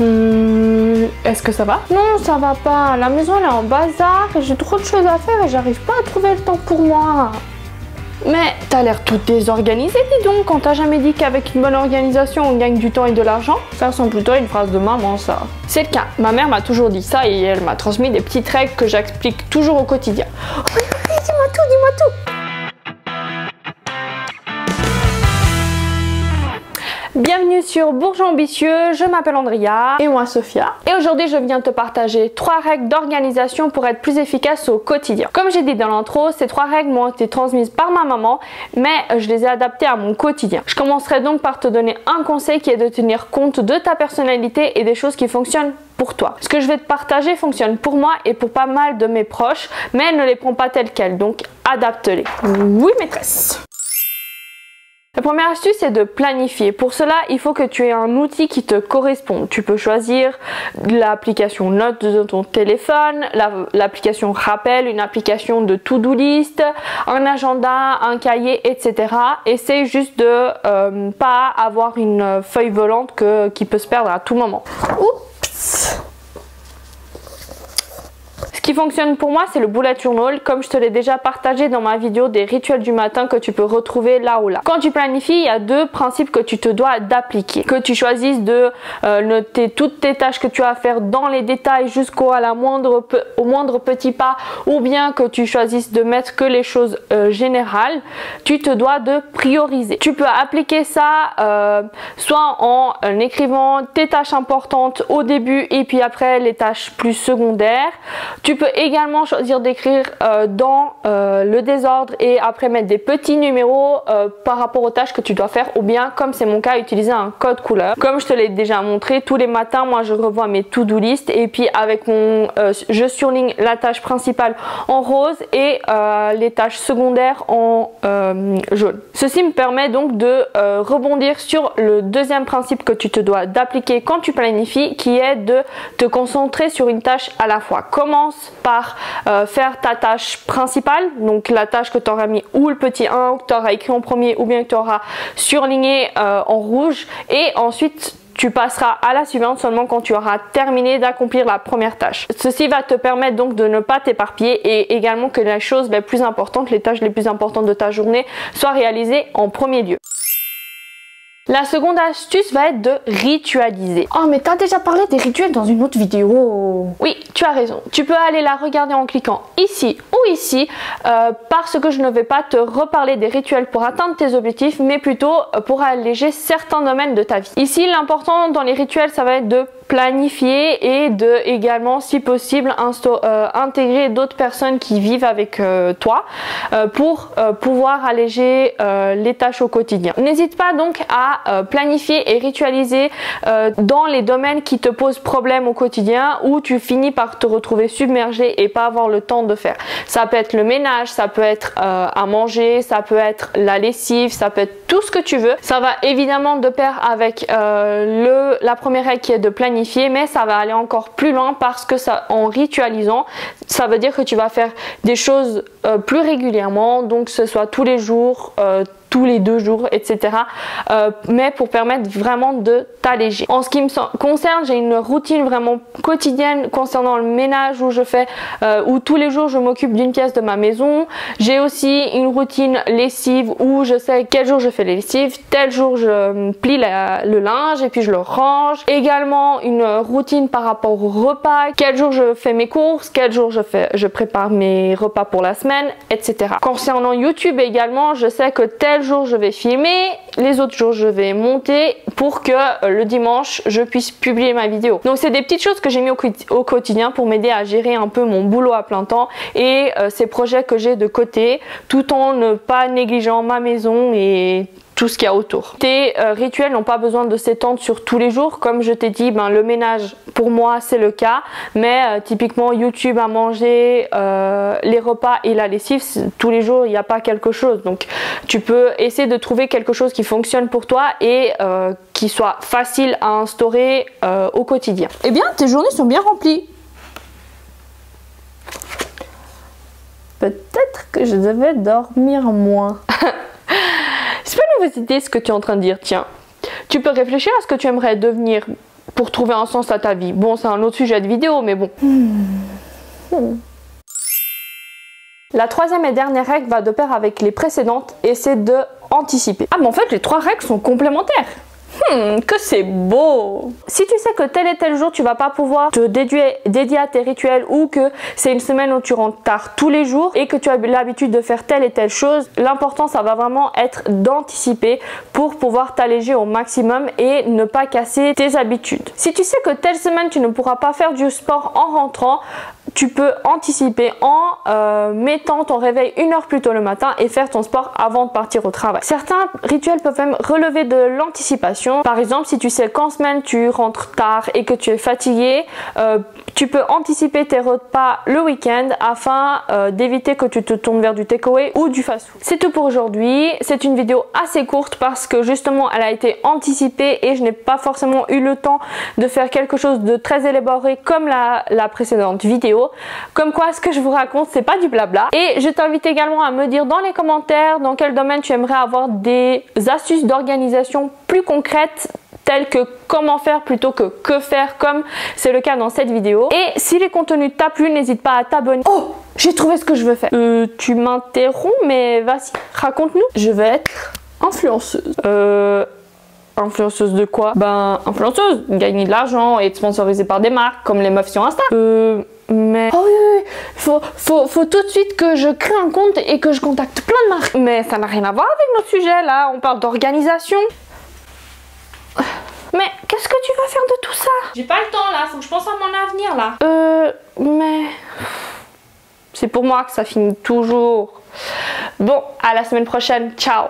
Hum, Est-ce que ça va? Non, ça va pas. La maison elle est en bazar et j'ai trop de choses à faire et j'arrive pas à trouver le temps pour moi. Mais t'as l'air toute désorganisée, dis donc, quand t'as jamais dit qu'avec une bonne organisation on gagne du temps et de l'argent Ça ressemble plutôt à une phrase de maman, ça. C'est le cas, ma mère m'a toujours dit ça et elle m'a transmis des petites règles que j'explique toujours au quotidien. Bienvenue sur Bourgeois Ambitieux, je m'appelle Andrea et moi Sophia. Et aujourd'hui je viens te partager trois règles d'organisation pour être plus efficace au quotidien. Comme j'ai dit dans l'intro, ces trois règles m'ont été transmises par ma maman, mais je les ai adaptées à mon quotidien. Je commencerai donc par te donner un conseil qui est de tenir compte de ta personnalité et des choses qui fonctionnent pour toi. Ce que je vais te partager fonctionne pour moi et pour pas mal de mes proches, mais ne les prends pas telles quelles, donc adapte-les. Oui maîtresse la première astuce est de planifier. Pour cela, il faut que tu aies un outil qui te corresponde. Tu peux choisir l'application Notes de ton téléphone, l'application Rappel, une application de to-do list, un agenda, un cahier, etc. Essaye juste de euh, pas avoir une feuille volante qui peut se perdre à tout moment ce qui fonctionne pour moi, c'est le bullet journal, comme je te l'ai déjà partagé dans ma vidéo des rituels du matin que tu peux retrouver là ou là. Quand tu planifies, il y a deux principes que tu te dois d'appliquer. Que tu choisisses de euh, noter toutes tes tâches que tu as à faire dans les détails jusqu'au moindre, moindre petit pas, ou bien que tu choisisses de mettre que les choses euh, générales, tu te dois de prioriser. Tu peux appliquer ça euh, soit en écrivant tes tâches importantes au début et puis après les tâches plus secondaires. Tu peux également choisir d'écrire euh, dans euh, le désordre et après mettre des petits numéros euh, par rapport aux tâches que tu dois faire ou bien comme c'est mon cas utiliser un code couleur. Comme je te l'ai déjà montré, tous les matins moi je revois mes to-do list et puis avec mon je surligne la tâche principale en rose et les tâches secondaires en jaune. Ceci me permet donc de rebondir sur le deuxième principe que tu te dois d'appliquer quand tu planifies qui est de te concentrer sur une tâche à la fois. Commence par euh, faire ta tâche principale, donc la tâche que tu auras mis ou le petit 1 que tu auras écrit en premier ou bien que tu auras surligné euh, en rouge et ensuite tu passeras à la suivante seulement quand tu auras terminé d'accomplir la première tâche. Ceci va te permettre donc de ne pas t'éparpiller et également que les choses les plus importantes, les tâches les plus importantes de ta journée soient réalisées en premier lieu. La seconde astuce va être de ritualiser. Oh mais t'as déjà parlé des rituels dans une autre vidéo. Oui, tu as raison. Tu peux aller la regarder en cliquant ici ou ici euh, parce que je ne vais pas te reparler des rituels pour atteindre tes objectifs mais plutôt pour alléger certains domaines de ta vie. Ici l'important dans les rituels ça va être de planifier et de également si possible euh, intégrer d'autres personnes qui vivent avec euh, toi euh, pour pouvoir alléger les tâches au quotidien. N'hésite pas donc à planifier et ritualiser dans les domaines qui te posent problème au quotidien où tu finis par te retrouver submergé et pas avoir le temps de faire. Ça peut être le ménage, ça peut être à manger, ça peut être la lessive, ça peut être tout ce que tu veux. Ça va évidemment de pair avec le, la première règle qui est de planifier mais ça va aller encore plus loin parce que ça, en ritualisant, ça veut dire que tu vas faire des choses euh, plus régulièrement, donc ce soit tous les jours, euh, tous les deux jours, etc. Euh, mais pour permettre vraiment de t'alléger. En ce qui me concerne, j'ai une routine vraiment quotidienne concernant le ménage où je fais, euh, où tous les jours je m'occupe d'une pièce de ma maison. J'ai aussi une routine lessive où je sais quel jour je fais les lessives, tel jour je plie le linge et puis je le range. Également une routine par rapport au repas, quel jour je fais mes courses, quel jour je fais, je prépare mes repas pour la semaine, etc. Concernant YouTube également, je sais que tel jour je vais filmer, les autres jours je vais monter pour que euh, le dimanche je puisse publier ma vidéo. Donc c'est des petites choses que j'ai mis au, quotidien pour m'aider à gérer un peu mon boulot à plein temps et euh, ces projets que j'ai de côté tout en ne pas négligeant ma maison et tout ce qu'il y a autour. Tes euh, rituels n'ont pas besoin de s'étendre sur tous les jours. Comme je t'ai dit, ben, le ménage, pour moi, c'est le cas. Mais euh, typiquement, YouTube à manger, euh, les repas et la lessive, tous les jours, il n'y a pas quelque chose. Donc, tu peux essayer de trouver quelque chose qui fonctionne pour toi et qui soit facile à instaurer au quotidien. Eh bien, tes journées sont bien remplies. Peut-être que je devais dormir moins. Idée ce que tu es en train de dire, tiens. Tu peux réfléchir à ce que tu aimerais devenir pour trouver un sens à ta vie. Bon, c'est un autre sujet de vidéo, mais bon. Hmm. La troisième et dernière règle va de pair avec les précédentes et c'est de anticiper. Ah mais en fait les trois règles sont complémentaires. Hmm, que c'est beau Si tu sais que tel et tel jour tu vas pas pouvoir te dédier, dédier à tes rituels ou que c'est une semaine où tu rentres tard tous les jours et que tu as l'habitude de faire telle et telle chose, l'important ça va vraiment être d'anticiper pour pouvoir t'alléger au maximum et ne pas casser tes habitudes. Si tu sais que telle semaine tu ne pourras pas faire du sport en rentrant, tu peux anticiper en euh, mettant ton réveil une heure plus tôt le matin et faire ton sport avant de partir au travail. Certains rituels peuvent même relever de l'anticipation. Par exemple, si tu sais qu'en semaine tu rentres tard et que tu es fatigué, euh, tu peux anticiper tes repas le week-end afin euh, d'éviter que tu te tournes vers du takeaway ou du fast-food. C'est tout pour aujourd'hui. C'est une vidéo assez courte parce que justement elle a été anticipée et je n'ai pas forcément eu le temps de faire quelque chose de très élaboré comme la, précédente vidéo. Comme quoi ce que je vous raconte c'est pas du blabla. Et je t'invite également à me dire dans les commentaires dans quel domaine tu aimerais avoir des astuces d'organisation plus concrètes telles que comment faire plutôt que que faire comme c'est le cas dans cette vidéo. Et si les contenus t'a plu, n'hésite pas à t'abonner. Oh, j'ai trouvé ce que je veux faire. Euh, tu m'interromps, mais vas-y, raconte-nous. Je vais être influenceuse. Euh... Influenceuse de quoi? Ben, influenceuse, gagner de l'argent et être sponsorisée par des marques comme les meufs sur Insta. Euh, mais. Oh oui, oui, Faut, faut, faut tout de suite que je crée un compte et que je contacte plein de marques. Mais ça n'a rien à voir avec notre sujet là, on parle d'organisation. Mais qu'est-ce que tu vas faire de tout ça J'ai pas le temps là, faut que je pense à mon avenir là. Euh, mais. C'est pour moi que ça finit toujours. Bon, à la semaine prochaine, ciao